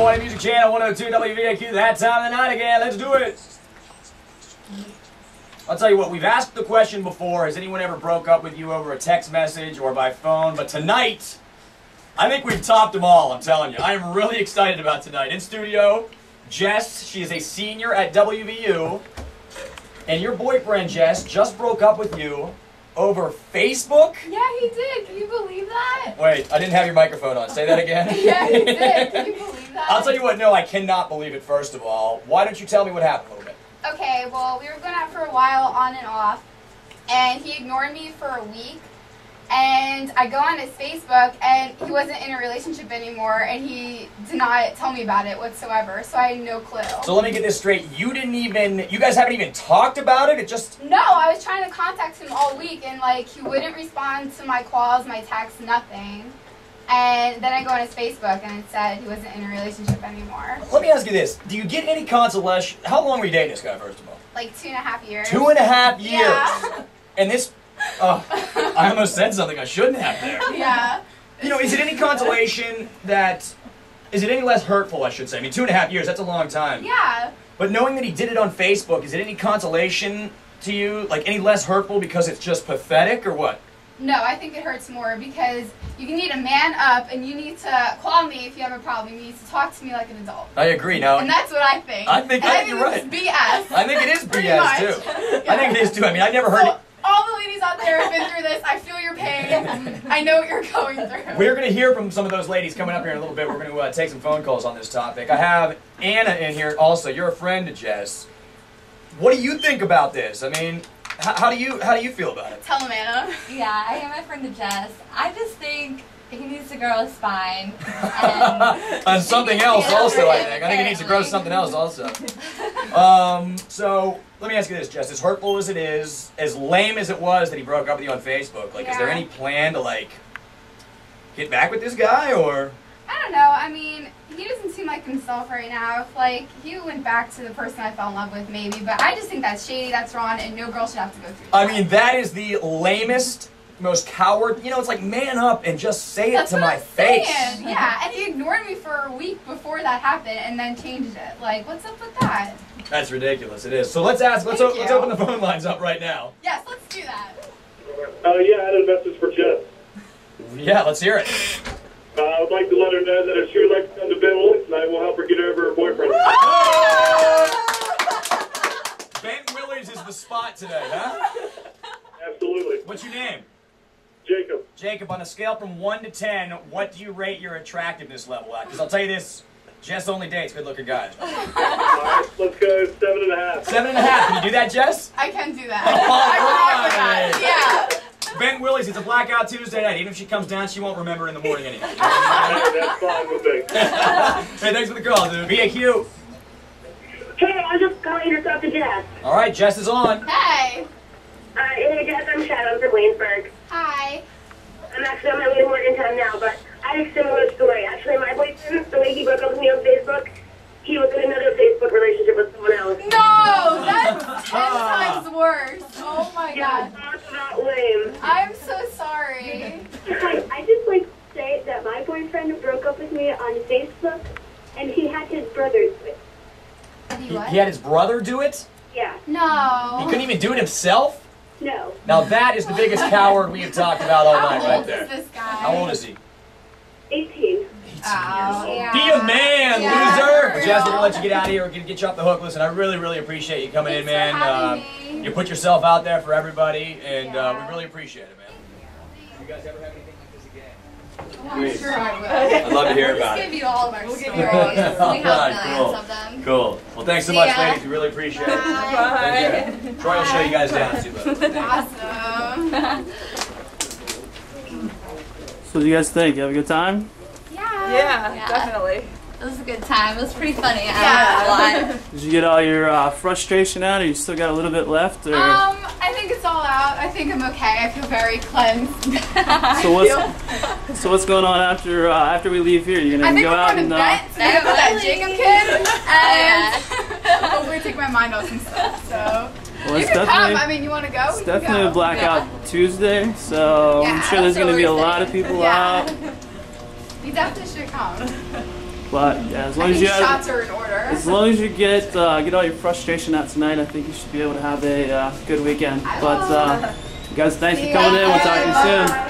One music channel 102 WVAQ. That time of the night again. Let's do it. I'll tell you what, we've asked the question before has anyone ever broke up with you over a text message or by phone? But tonight, I think we've topped them all, I'm telling you. I am really excited about tonight. In studio, Jess, she is a senior at WVU. And your boyfriend, Jess, just broke up with you over Facebook? Yeah, he did. Can you believe that? Wait, I didn't have your microphone on. Say that again. yeah, he did. Can you believe that? I'll tell you what, no, I cannot believe it, first of all. Why don't you tell me what happened a little bit? Okay, well, we were going out for a while on and off, and he ignored me for a week. And I go on his Facebook, and he wasn't in a relationship anymore, and he did not tell me about it whatsoever, so I had no clue. So let me get this straight. You didn't even, you guys haven't even talked about it? It just, no, I was trying to contact him all week, and like he wouldn't respond to my calls, my texts, nothing. And then I go on his Facebook, and it said he wasn't in a relationship anymore. let me ask you this. Do you get any consolation? How long were you dating this guy, first of all? Like two and a half years. Two and a half years. Yeah. And this, oh, I almost said something I shouldn't have there. yeah. You know, is it any consolation that, is it any less hurtful, I should say? I mean, two and a half years, that's a long time. Yeah. But knowing that he did it on Facebook, is it any consolation to you? Like any less hurtful because it's just pathetic or what? No, I think it hurts more because you need a man up and you need to call me if you have a problem. You need to talk to me like an adult. I agree. Now, And that's what I think. I think- I think you're it's BS. I think it is BS too. I think it is too. I mean, I never heard So, it. all the ladies out there have been through this. I feel your pain. I know what you're going through. We're going to hear from some of those ladies coming up here in a little bit. We're going to uh, take some phone calls on this topic. I have Anna in here also. You're a friend to Jess. What do you think about this? I mean, how, how do you how do you feel about it? Tell him, Anna. Yeah, I am a friend of Jess. I just think he needs to grow a spine. And On something else get over also, I it, think. I think he needs to grow something else also. Um, so let me ask you this, Jess. As hurtful as it is, as lame as it was that he broke up with you on Facebook, like, is there any plan to like get back with this guy or? I don't know. I mean, he doesn't seem like himself right now. If like he went back to the person I fell in love with, maybe. But I just think that's shady. That's wrong, and no girl should have to go through. I that. mean, that is the lamest, most coward. You know, it's like man up and just say it to what my I'm face. saying. Yeah, and he ignored me for a week before that happened, and then changed it. Like, what's up with that? That's ridiculous. It is. So let's ask. Let's, o- let's open the phone lines up right now. Yes, let's do that. Uh, yeah, I had a message for Jess. Yeah, let's hear it. I would like to let her know that if she would like to come to Bent Willey's tonight, we'll help her get over her boyfriend. Ben Williams is the spot today, huh? Absolutely. What's your name? Jacob. Jacob, on a scale from 1 to 10, what do you rate your attractiveness level at? Because I'll tell you this, Jess only dates good looking guys. All right, let's go seven and a half. Seven and a half. Can you do that, Jess? I can do that. All I can work with that. Yeah. Bent Willey's, it's a blackout Tuesday night. Even if she comes down, she won't remember in the morning anyway. Hey, that's fine with me. hey, thanks for the call, dude. BAQ. Hey, I was just calling to talk to Jess. All right, Jess is on. Hey. Uh, hey, Jess, I'm Shadow from Waynesburg. Hi. I'm actually on my way to Morgantown now, but I have a similar story. Actually, my boyfriend, the way he broke up with me on Facebook, he was in another Facebook relationship with someone else. No, that's ten times worse. Oh my Yeah, god. Talk about lame. I'm so sorry. Hi, I just like to say that my boyfriend broke up with me on Facebook, and he had his brother do it. Have He, he had his brother do it. Yeah, No. He couldn't even do it himself. no. Now that is the biggest coward we have talked about all night, right old there. is this guy? How old is he? 18. Oh, yeah. Be a man, Yeah, loser! for Jess, we're gonna let you get out of here. We're gonna get you off the hook. Listen, I really, really appreciate you coming in, Thanks man. For having me. you put yourself out there for everybody, and uh, we really appreciate it, man. You guys ever have anything like this again? I'm sure I will. I'd love to hear We'll about just it. give you all of our We'll give stories. you all yours. All We have right, cool. of them. Cool. Well, thanks so much, ya. ladies. We really appreciate it. Bye. Take care. Troy will show you guys down too, buddy. Awesome. So what do you guys think? You have a good time? Yeah. Yeah, Yeah. definitely. It was a good time. It was pretty funny. Yeah. laughed lot. Did you get all your uh, frustration out, or you still got a little bit left? Or Um, I think it's all out. I think I'm okay. I feel very cleansed. so what's so what's going on after uh, after we leave here? You're gonna think go we're out going and to uh, vent to get that Really? Jacob kid, yeah. and hopefully take my mind off some stuff. So well, you it's can come. I mean, you want to go? it's definitely go. a blackout Tuesday, so I'm sure there's gonna be a we're lot of people Yeah. out. You definitely should come. But yeah, as long as you shots have, are in order. as long as you get uh, get all your frustration out tonight, I think you should be able to have a uh, good weekend. But uh, guys, thanks See for you coming in. We'll talk to you soon.